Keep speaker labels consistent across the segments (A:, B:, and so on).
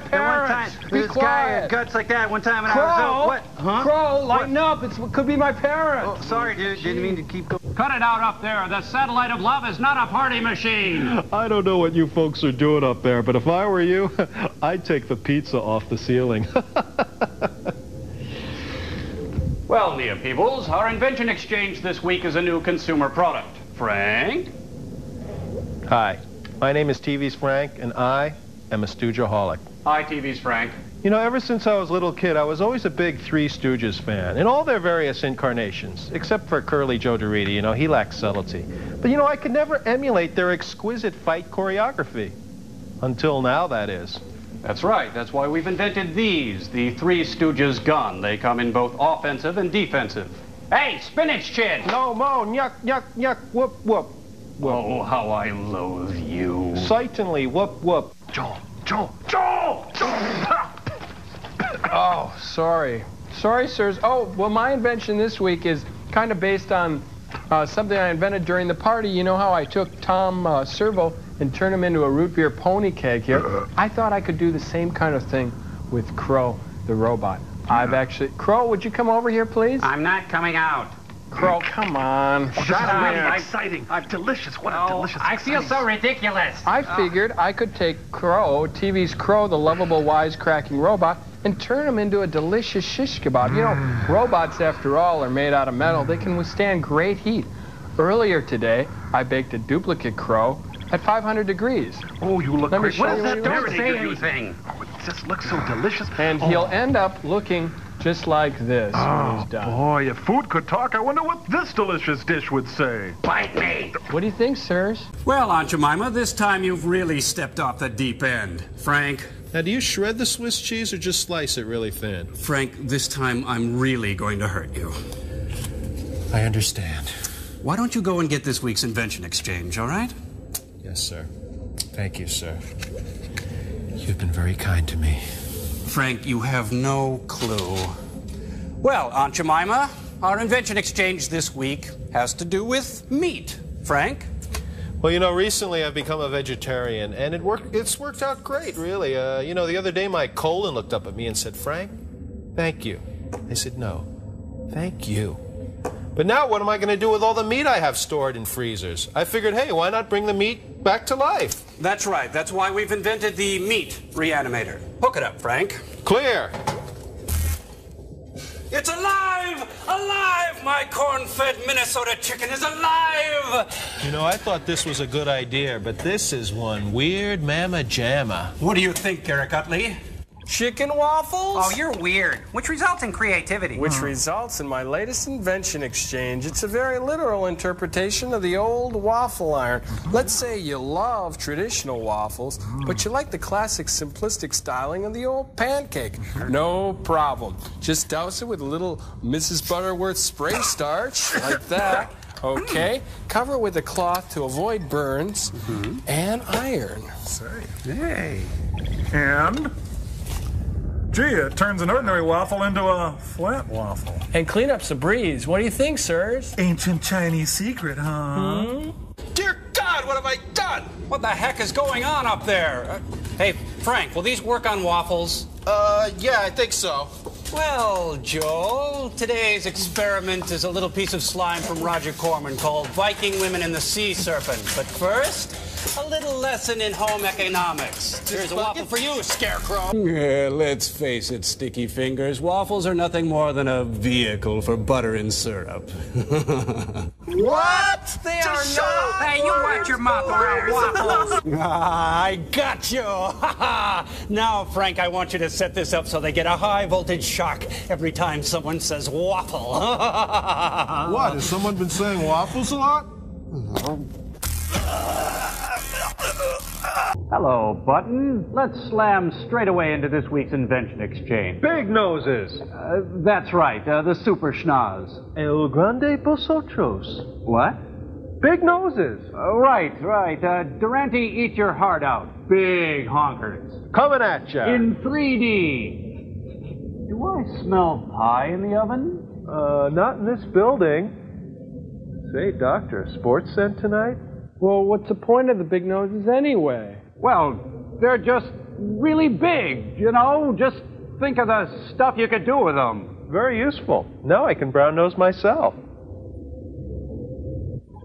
A: my
B: At one time,
A: parents. Be
B: this guy had guts like that. One time when I
A: Crow,
B: was out. What? Huh?
A: Crow, lighten up. It's, it could be my parents.
B: Oh, sorry, dude. Didn't mean to keep going.
C: Cut it out up there. The satellite of love is not a party machine.
D: I don't know what you folks are doing up there, but if I were you, I'd take the pizza off the ceiling.
C: Well, Nia Peeples, our invention exchange this week is a new consumer product. Frank?
D: Hi, my name is TV's Frank, and I am a Stoogeaholic.
C: Hi, TV's Frank.
D: You know, ever since I was a little kid, I was always a big Three Stooges fan, in all their various incarnations, except for Curly Joe DeRita. You know, he lacks subtlety. But, you know, I could never emulate their exquisite fight choreography. Until now, that is.
C: That's right. That's why we've invented these, the Three Stooges gun. They come in both offensive and defensive. Hey, spinach chin!
D: No, Moe, nyuk, nyuk, nyuk, whoop, whoop.
C: Oh, how I loathe you.
D: Certainly, whoop, whoop.
A: Joel, Joel, Joel, Oh, sorry. Sorry, sirs. Oh, well, my invention this week is kind of based on uh, something I invented during the party. You know how I took Tom uh, Servo and turned him into a root beer pony keg here? I thought I could do the same kind of thing with Crow, the robot. I've actually... Crow, would you come over here, please?
C: I'm not coming out.
A: Crow, come on.
C: Shut up.
A: Really
C: I-
E: exciting. delicious. What a
C: Oh,
E: delicious.
C: I feel so ridiculous.
A: I oh. figured I could take Crow, TV's Crow, the lovable, wisecracking robot, and turn him into a delicious shish kebab. You know, mm. robots, after all, are made out of metal. They can withstand great heat. Earlier today, I baked a duplicate Crow at 500 degrees.
E: Oh, you look
A: Let me
E: great.
A: show
E: What
A: you
E: that
A: you
E: doing to
C: Say
E: you?
C: anything.
E: Oh, it just looks so delicious.
A: And
E: oh.
A: he'll end up looking just like this
E: Oh,
A: he's done.
E: boy, if food could talk, I wonder what this delicious dish would say.
C: Bite me.
A: What do you think, sirs?
C: Well, Aunt Jemima, this time you've really stepped off the deep end. Frank,
D: Now, do you shred the Swiss cheese or just slice it really thin?
C: Frank, this time I'm really going to hurt you.
D: I understand.
C: Why don't you go and get this week's invention exchange, all right?
D: Yes, sir. Thank you, sir. You've been very kind to me.
C: Frank, you have no clue. Well, Aunt Jemima, our invention exchange this week has to do with meat. Frank?
D: Well, you know, recently I've become a vegetarian, and it worked. It's worked out great, really. Uh, you know, the other day my colon looked up at me and said, "Frank, thank you." I said, "No, thank you." But now, what am I going to do with all the meat I have stored in freezers? I figured, hey, why not bring the meat back to life?
C: That's right. That's why we've invented the meat reanimator. Hook it up, Frank.
D: Clear.
C: It's alive! Alive! My corn-fed Minnesota chicken is alive!
D: You know, I thought this was a good idea, but this is one weird mamma jamma.
C: What do you think, Garrick Utley?
A: Chicken waffles?
F: Oh, you're weird, which results in creativity.
A: Which results in my latest invention exchange. It's a very literal interpretation of the old waffle iron. Let's say you love traditional waffles, but you like the classic simplistic styling of the old pancake. No problem. Just douse it with a little Mrs. Butterworth spray starch, like that. Okay. Cover it with a cloth to avoid burns mm-hmm. and iron. Sorry.
E: Hey. And? Gee, it turns an ordinary waffle into a flat waffle.
A: And clean up some breeze. What do you think, sirs?
E: Ancient Chinese secret, huh? Hmm?
C: Dear God, what have I done? What the heck is going on up there? Uh, hey, Frank, will these work on waffles?
D: Uh, yeah, I think so.
C: Well, Joel, today's experiment is a little piece of slime from Roger Corman called Viking Women and the Sea Serpent. But first, a little lesson in home economics. Here's a waffle for you, Scarecrow. Yeah, let's face it, Sticky Fingers. Waffles are nothing more than a vehicle for butter and syrup.
F: What? They are not. Hey, you watch your mouth around waffles.
C: Ah, I got you! now, Frank, I want you to set this up so they get a high voltage shock every time someone says waffle.
D: What? Has someone been saying waffles a lot?
C: Hello, Button. Let's slam straight away into this week's invention exchange.
D: Big noses.
C: Uh, that's right, uh, the super schnoz.
D: El grande vosotros.
C: What?
D: Big noses.
C: Uh, right, right. Uh, Durante, eat your heart out. Big honkers.
D: Coming at ya.
C: In 3D. Do I smell pie in the oven?
D: Uh, not in this building. Say, Doctor, sports scent tonight?
A: Well, what's the point of the big noses anyway?
C: Well, they're just
F: really big, you know? Just think of the stuff you could do with them.
D: Very useful. Now I can brown nose myself.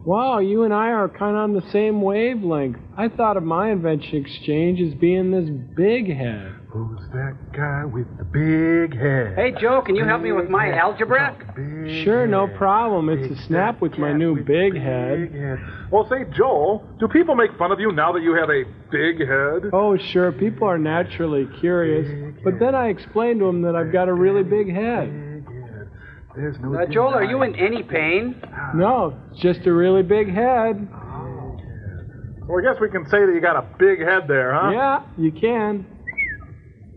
A: Wow, you and I are kind of on the same wavelength. I thought of my invention exchange as being this big head.
E: Who's that guy with the big head?
F: Hey, Joe, can you help me with my algebra?
A: Sure, no problem. It's a snap with my new big head.
E: Well, say, Joel, do people make fun of you now that you have a big head?
A: Oh, sure, people are naturally curious. But then I explained to them that I've got a really big head.
E: There's no
F: Uh, Joel, are you in any pain?
A: No, just a really big head.
E: Well, I guess we can say that you got a big head there, huh?
A: Yeah, you can.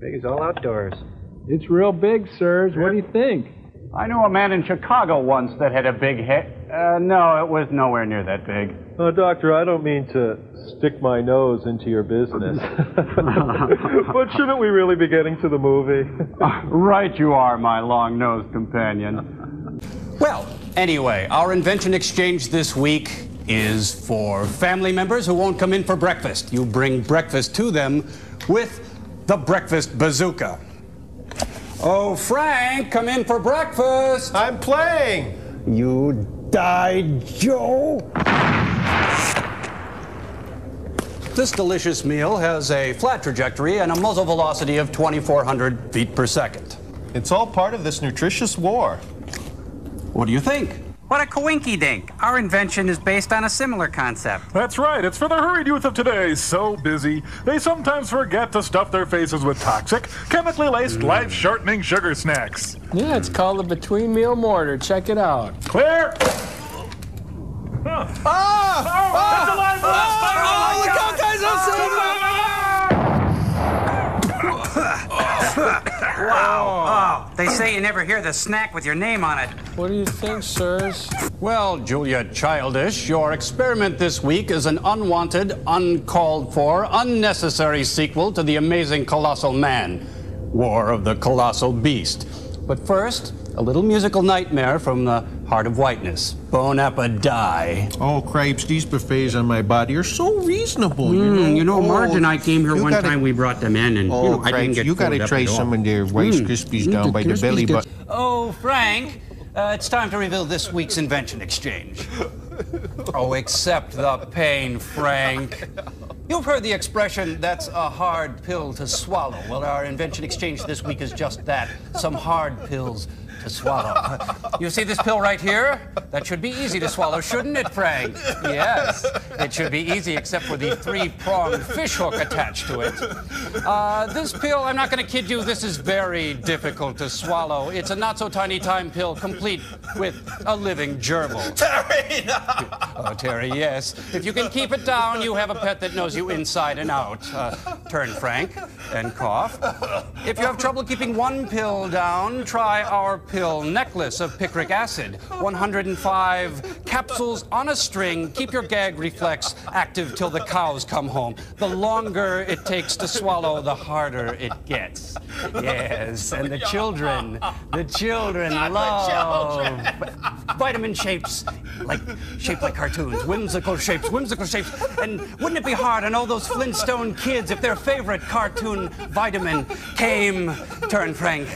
F: Big as all outdoors.
A: It's real big, sirs. What do you think?
F: I knew a man in Chicago once that had a big head. Uh, no, it was nowhere near that big.
D: Oh, doctor, I don't mean to stick my nose into your business. but shouldn't we really be getting to the movie?
F: right you are, my long-nosed companion.
C: Well, anyway, our invention exchange this week is for family members who won't come in for breakfast. You bring breakfast to them with the breakfast bazooka. Oh, Frank, come in for breakfast.
D: I'm playing.
C: You died, Joe. This delicious meal has a flat trajectory and a muzzle velocity of 2,400 feet per second.
D: It's all part of this nutritious war.
C: What do you think?
G: What a coinky dink. Our invention is based on a similar concept.
E: That's right. It's for the hurried youth of today. So busy, they sometimes forget to stuff their faces with toxic, chemically laced, mm. life shortening sugar snacks.
A: Yeah, it's called the between meal mortar. Check it out.
E: Clear? Huh. Ah! Ah! Oh, that's ah! a live
A: oh, oh, look out, guys!
G: Oh. oh, they say you never hear the snack with your name on it.
A: What do you think, sirs?
C: Well, Julia Childish, your experiment this week is an unwanted, uncalled for, unnecessary sequel to The Amazing Colossal Man War of the Colossal Beast. But first, a little musical nightmare from the Heart of Whiteness. Bon appetit.
H: Oh, cripes, these buffets on my body are so reasonable. you know,
G: Mm, you know, Marge
H: Oh,
G: and I came here one
H: gotta-
G: time. We brought them in, and
H: Oh,
G: you know, I didn't get
H: you gotta
G: fooled up
H: try some of their Rice
G: Mm.
H: Krispies
G: Mm,
H: down by the belly button.
C: Oh, Frank, uh, it's time to reveal this week's invention exchange. Oh, accept the pain, Frank. You've heard the expression, that's a hard pill to swallow. Well, our invention exchange this week is just that some hard pills to swallow. You see this pill right here? That should be easy to swallow, shouldn't it, Frank? Yes, it should be easy except for the three pronged fish hook attached to it. Uh, this pill, I'm not going to kid you, this is very difficult to swallow. It's a not so tiny time pill complete with a living gerbil. Terry, no! Oh, Terry, yes. If you can keep it down, you have a pet that knows you inside and out. Uh, turn Frank and cough. If you have trouble keeping one pill down, try our pill necklace of picric acid. 105 capsules on a string. Keep your gag reflex active till the cows come home. The longer it takes to swallow, the harder it gets. Yes, and the children, the children love vitamin shapes, like shaped like cartoons, whimsical shapes, whimsical shapes. And wouldn't it be hard on all those Flintstone kids if their favorite cartoon vitamin came, turn Frank,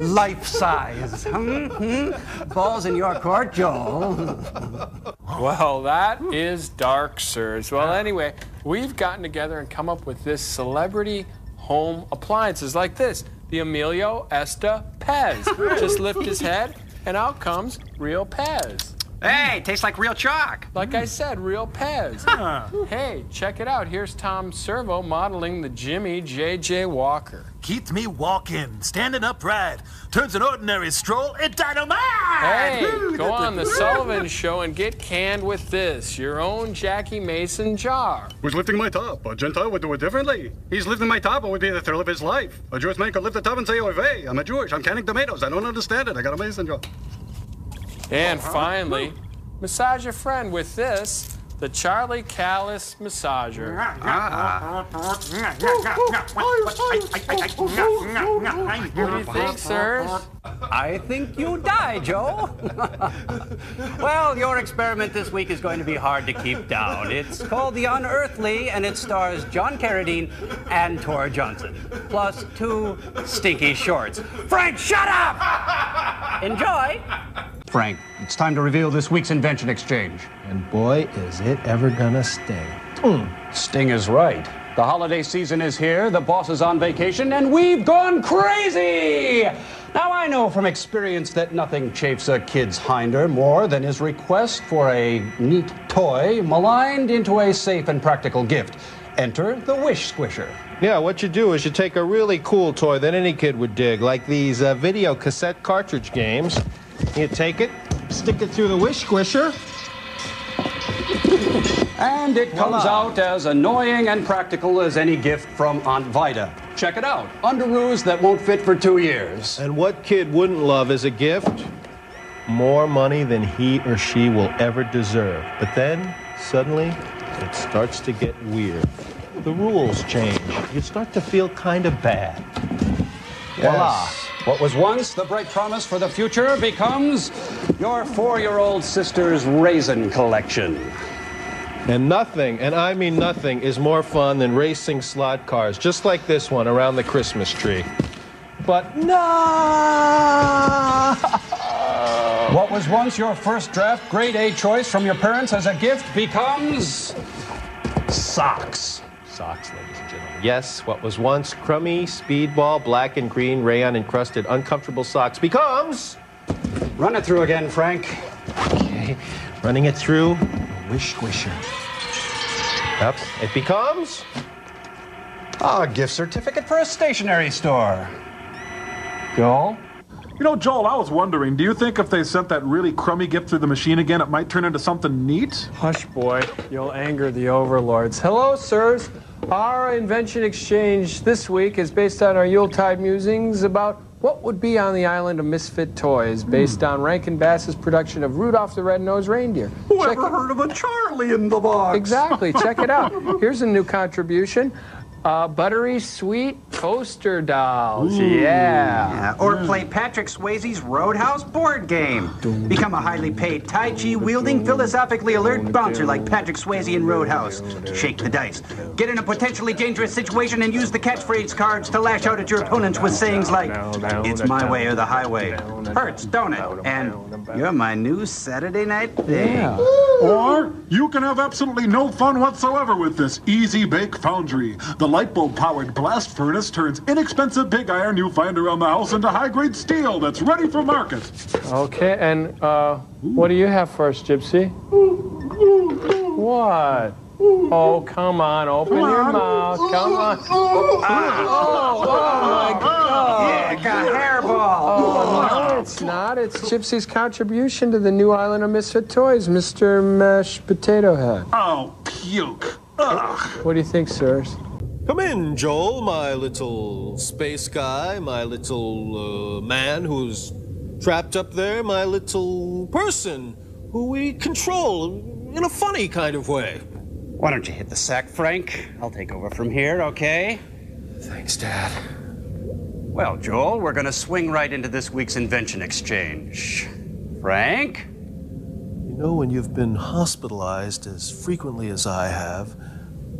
C: life size? Hmm? Hmm? Balls in your court, Joel.
A: Well, that is dark, sirs. Well, anyway, we've gotten together and come up with this celebrity home appliances like this. The Emilio Esta Pez. Just lift his head, and out comes real Pez.
G: Hey, tastes like real chalk.
A: Like I said, real Pez. Hey, check it out. Here's Tom Servo modeling the Jimmy J.J. Walker.
I: Keeps me walking, standing upright, turns an ordinary stroll into dynamite.
A: Hey, go on the Sullivan Show and get canned with this, your own Jackie Mason jar.
J: Who's lifting my top? A Gentile would do it differently. He's lifting my top. It would be the thrill of his life. A Jewish man could lift the top and say, Oy vey, I'm a Jewish. I'm canning tomatoes. I don't understand it. I got a Mason jar.
A: And finally, massage a friend with this, the Charlie Callas massager. What do you think, sirs?
C: I think you die, Joe. well, your experiment this week is going to be hard to keep down. It's called The Unearthly, and it stars John Carradine and Tor Johnson, plus two stinky shorts. Frank, shut up! Enjoy. Frank, it's time to reveal this week's invention exchange.
D: And boy, is it ever gonna sting.
C: Sting is right. The holiday season is here, the boss is on vacation, and we've gone crazy! Now, I know from experience that nothing chafes a kid's hinder more than his request for a neat toy maligned into a safe and practical gift. Enter the Wish Squisher.
D: Yeah, what you do is you take a really cool toy that any kid would dig, like these uh, video cassette cartridge games. You take it, stick it through the wish squisher.
C: And it comes out as annoying and practical as any gift from Aunt Vida. Check it out underoos that won't fit for two years.
D: And what kid wouldn't love as a gift? More money than he or she will ever deserve. But then, suddenly, it starts to get weird. The rules change. You start to feel kind of bad.
C: Voila! What was once the bright promise for the future becomes your four year old sister's raisin collection.
D: And nothing, and I mean nothing, is more fun than racing slot cars, just like this one around the Christmas tree. But no!
C: What was once your first draft grade A choice from your parents as a gift becomes socks.
D: Socks, ladies and gentlemen. Yes, what was once crummy, speedball, black and green, rayon encrusted, uncomfortable socks becomes.
C: Run it through again, Frank.
D: Okay, running it through wish squisher. Yep, it becomes.
C: A gift certificate for a stationery store. Joel?
E: You know, Joel, I was wondering, do you think if they sent that really crummy gift through the machine again, it might turn into something neat?
A: Hush, boy. You'll anger the overlords. Hello, sirs. Our invention exchange this week is based on our Yuletide musings about what would be on the island of misfit toys, based on Rankin Bass's production of Rudolph the Red-Nosed Reindeer.
I: Whoever
A: Check it-
I: heard of a Charlie in the box?
A: Exactly. Check it out. Here's a new contribution. Uh, buttery sweet toaster dolls. Yeah.
G: Yeah, or play Patrick Swayze's Roadhouse board game. Become a highly paid Tai Chi wielding, philosophically alert bouncer like Patrick Swayze in Roadhouse. Shake the dice. Get in a potentially dangerous situation and use the catchphrase cards to lash out at your opponents with sayings like, It's my way or the highway. Hurts, don't it? And you're my new Saturday night thing.
E: Or you can have absolutely no fun whatsoever with this Easy Bake Foundry. The light bulb powered blast furnace turns inexpensive pig iron you find around the house into high grade steel that's ready for market.
A: Okay, and uh, what do you have for us, Gypsy? What? Oh, come on, open your mouth. Come on. Oh, oh my God.
G: Yeah, got a hairball.
A: Oh, no, it's not. It's Gypsy's contribution to the new Island of Misfit Toys, Mr. Mashed Potato Head.
E: Oh, puke. Ugh.
A: What do you think, sirs?
D: Come in, Joel, my little space guy, my little uh, man who's trapped up there, my little person who we control in a funny kind of way.
C: Why don't you hit the sack, Frank? I'll take over from here, okay?
D: Thanks, Dad.
C: Well, Joel, we're going to swing right into this week's invention exchange. Frank?
D: You know, when you've been hospitalized as frequently as I have,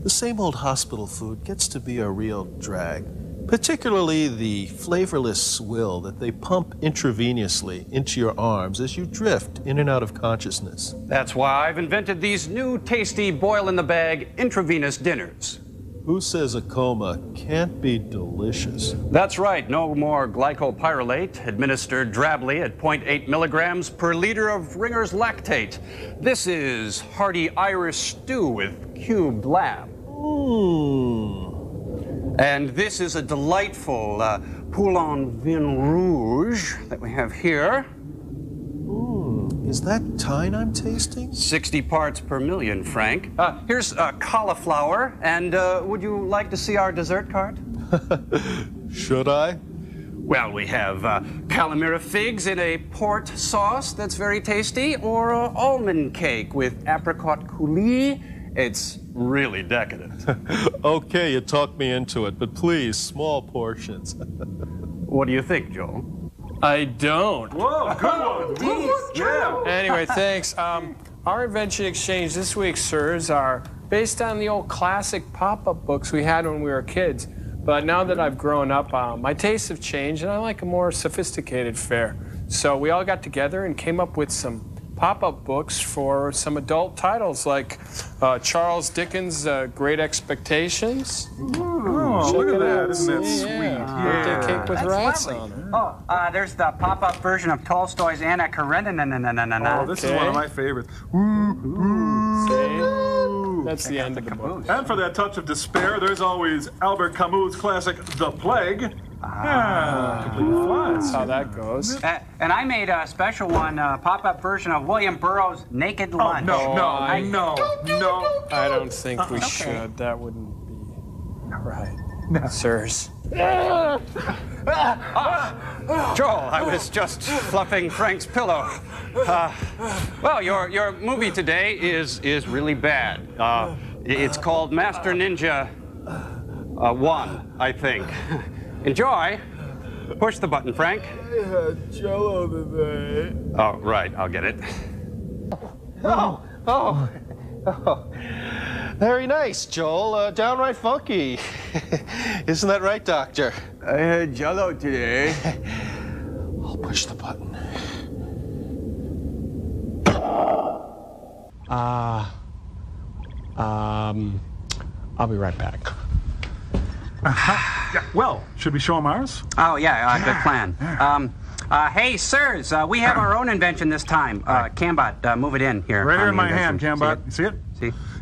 D: the same old hospital food gets to be a real drag. Particularly the flavorless swill that they pump intravenously into your arms as you drift in and out of consciousness.
C: That's why I've invented these new tasty boil in the bag intravenous dinners.
D: Who says a coma can't be delicious?
C: That's right, no more glycopyrrolate administered drably at 0.8 milligrams per liter of Ringer's lactate. This is hearty Irish stew with cubed lamb.
D: Mmm.
C: And this is a delightful uh, Poulon Vin Rouge that we have here.
D: Is that tine I'm tasting?
C: 60 parts per million, Frank. Uh, here's uh, cauliflower. And uh, would you like to see our dessert cart?
D: Should I?
C: Well, we have uh, Calimyrna figs in a port sauce that's very tasty, or uh, almond cake with apricot coulis. It's really decadent.
D: okay, you talked me into it, but please, small portions.
C: what do you think, Joel?
A: I don't.
E: Whoa, good one. Yeah.
A: Anyway, thanks. Um, our invention exchange this week, sirs, are based on the old classic pop-up books we had when we were kids. But now that I've grown up, uh, my tastes have changed, and I like a more sophisticated fare. So we all got together and came up with some pop-up books for some adult titles like uh, Charles Dickens' uh, Great Expectations.
E: Oh, look at
A: it
E: that.
A: out.
E: Isn't that
A: See,
E: sweet?
A: yeah. Birthday cake with
G: That's
A: rats
G: lovely.
A: on it.
G: Oh, uh, there's the pop-up version of Tolstoy's Anna Karenina.
E: Oh, this is one of my favorites. Ooh,
A: See? That's the end of the book.
E: And for that touch of despair, there's always Albert Camus' classic The Plague. Ah, complete with
A: That's how that goes.
G: Uh, and I made a special one, uh, pop-up version of William Burroughs' Naked Lunch.
E: Oh, no, no,
A: I-
E: no, no.
A: I don't think we
G: Okay.
A: should. That wouldn't be right. Sirs.
C: Joel, I was just fluffing Frank's pillow. Uh, well, your, your movie today is, is really bad. Uh, it's called Master Ninja uh, 1, I think. Enjoy. Push the button, Frank.
H: Jello today.
C: Oh, right, I'll get it.
D: Oh, oh, oh. Very nice, Joel. Uh, downright funky. Isn't that right, Doctor?
H: I had Jello today.
D: I'll push the button.
A: Uh, um, I'll be right back.
E: Yeah, well, should we show him ours?
G: Oh, yeah, uh, good plan. Um, uh, hey, sirs, uh, we have our own invention this time. Uh, Cambot, uh, move it in here.
E: Right here in
G: the
E: my hand. Cambot. See it?
G: See it?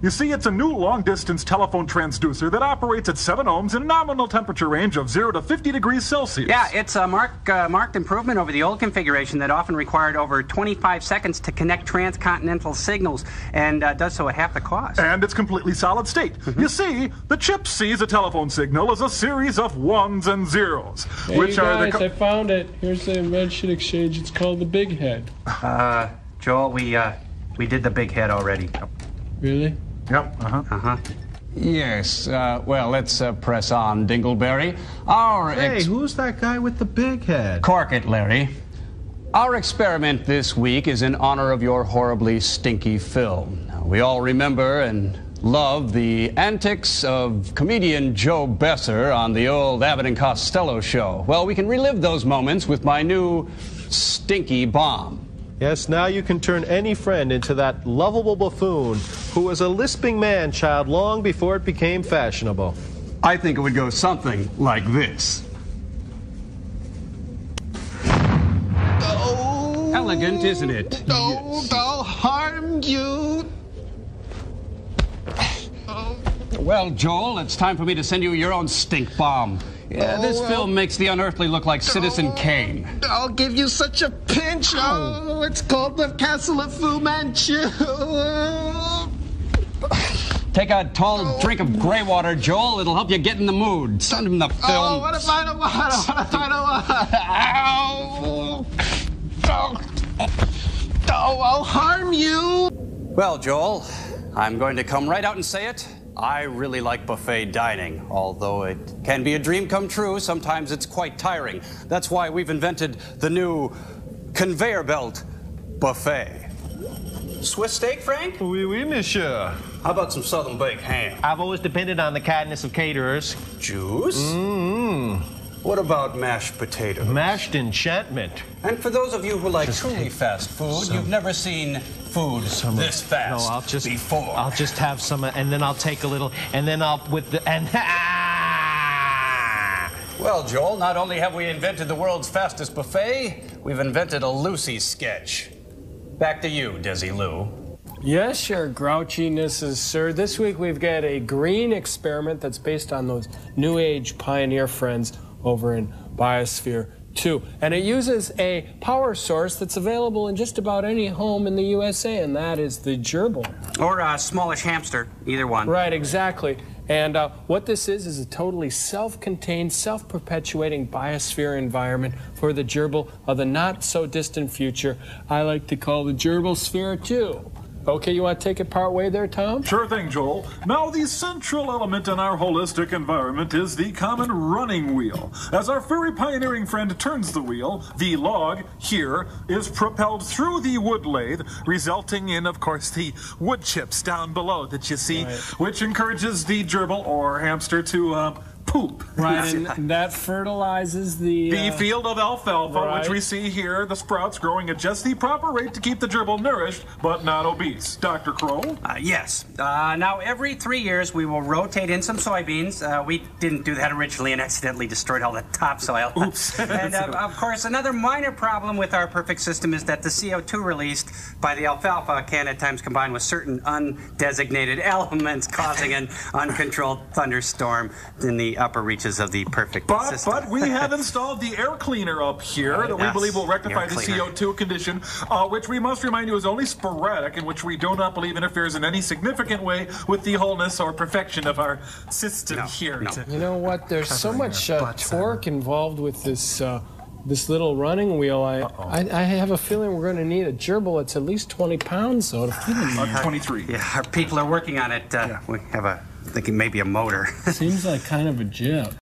E: You see, it's a new long-distance telephone transducer that operates at 7 ohms in a nominal temperature range of 0 to 50 degrees Celsius.
G: Yeah, it's a mark, uh, marked improvement over the old configuration that often required over 25 seconds to connect transcontinental signals and uh, does so at half the cost.
E: And it's completely solid state.
A: Mm-hmm.
E: You see, the chip sees a telephone signal as a series of ones and zeros,
A: Hey,
E: which
A: you
E: are
A: guys,
E: the.
A: I found it. Here's the invention exchange. It's called the Big Head.
G: Uh, Joel, we, uh, we did the big head already.
A: Really?
E: Yep. Uh huh.
G: Uh huh.
C: Yes, uh, well, let's uh, press on, Dingleberry. Our
H: Hey, who's that guy with the big head?
C: Cork it, Larry. Our experiment this week is in honor of your horribly stinky film. We all remember and love the antics of comedian Joe Besser on the old Abbott and Costello show. Well, we can relive those moments with my new stinky bomb.
D: Yes, now you can turn any friend into that lovable buffoon who was a lisping man child long before it became fashionable.
C: I think it would go something like this. Elegant, isn't it?
H: Don't, I'll harm you.
C: Well, Joel, it's time for me to send you your own stink bomb. Yeah, oh, this
H: Oh, well.
C: film makes the unearthly look like Citizen oh, Kane.
H: I'll give you such a pinch. Oh, it's called the Castle of Fu Manchu.
C: Take a tall oh. drink of gray water, Joel. It'll help you get in the mood. Send him the film.
H: Oh, what if I don't want? What if I don't want? Ow! Oh, oh, I'll harm you.
C: Well, Joel, I'm going to come right out and say it. I really like buffet dining, although it can be a dream come true. Sometimes it's quite tiring. That's why we've invented the new conveyor belt buffet. Swiss steak, Frank?
D: Oui, oui, monsieur.
C: How about some southern baked ham?
D: I've always depended on the kindness of caterers.
C: Juice?
D: Mmm.
C: What about mashed potatoes?
D: Mashed enchantment.
C: And for those of you who like truly fast food, you've never seen food this fast
D: No, I'll just
C: before.
D: I'll just have some, uh, and then I'll take a little, and then I'll with the and.
C: Well, Joel, not only have we invented the world's fastest buffet, we've invented a Lucy sketch. Back to you, Desi Lou.
A: Yes, your grouchinesses, sir. This week we've got a green experiment that's based on those New Age pioneer friends over in Biosphere 2. And it uses a power source that's available in just about any home in the USA, and that is the gerbil.
G: Or a smallish hamster, either one.
A: Right, exactly. And uh, what this is is a totally self-contained, self-perpetuating biosphere environment for the gerbil of the not-so-distant future. I like to call the gerbil sphere 2. Okay, you want to take it part way there, Tom?
E: Sure thing, Joel. Now, the central element in our holistic environment is the common running wheel. As our furry pioneering friend turns the wheel, the log, here, is propelled through the wood lathe, resulting in, of course, the wood chips down below that you see, which encourages the gerbil or hamster to uh, poop.
A: Right, and that fertilizes the.
E: The
A: uh,
E: field of alfalfa,
A: right.
E: which we see here, the sprouts growing at just the proper rate to keep the gerbil nourished but not obese. Dr. Crow?
C: Uh, yes. Uh, now, every three years, we will rotate in some soybeans. Uh, we didn't do that originally and accidentally destroyed all the topsoil.
E: Oops.
C: and, uh, of course, another minor problem with our perfect system is that the CO2 released by the alfalfa can at times combine with certain undesignated elements, causing an uncontrolled thunderstorm in the upper reaches of the perfect
E: But,
C: system.
E: but we have installed the air cleaner up here that we
C: Yes,
E: believe will rectify the. CO2 condition, uh, which we must remind you is only sporadic and which we do not believe interferes in any significant way with the wholeness or perfection of our system here.
C: no.
A: You know what? There's so much uh, torque involved with this. Uh, this little running wheel, I, I, I have a feeling we're going to need a gerbil that's at least 20 pounds, though, to fit in.
E: Uh, 23.
C: yeah, our people are working on it. Uh, We have a, thinking maybe a motor.
A: Seems like kind of a jip.